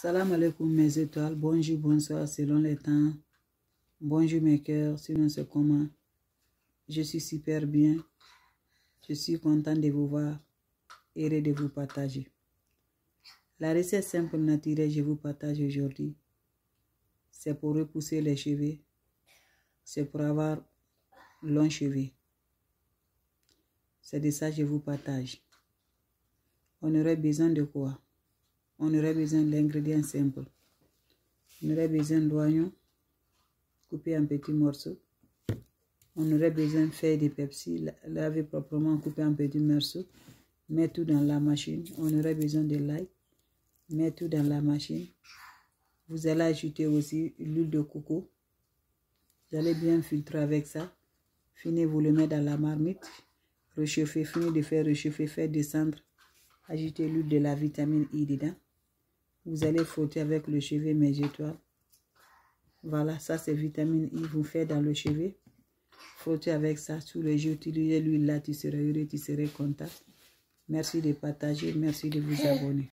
Salam alaikum mes étoiles, bonjour, bonsoir selon les temps. Bonjour mes cœurs, sinon c'est comment? Je suis super bien. Je suis content de vous voir et de vous partager. La recette simple naturelle je vous partage aujourd'hui, c'est pour repousser les cheveux. C'est pour avoir longs cheveux. C'est de ça que je vous partage. On aurait besoin de quoi? On aurait besoin d'ingrédients simples. On aurait besoin d'oignons coupés en petits morceaux. On aurait besoin de faire des Pepsi, laver proprement, couper en petits morceaux. Mettre tout dans la machine. On aurait besoin de l'ail. Mettre tout dans la machine. Vous allez ajouter aussi l'huile de coco. Vous allez bien filtrer avec ça. Finir, vous le mettre dans la marmite réchauffer, finir de faire réchauffer, faire descendre, ajouter l'huile de la vitamine I dedans. Vous allez frotter avec le cheveu mes étoiles. Voilà, ça c'est vitamine I, vous faites dans le cheveu. Frottez avec ça tous les jours, utilisez l'huile là, tu seras heureux, tu seras content. Merci de partager, merci de vous abonner.